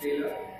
de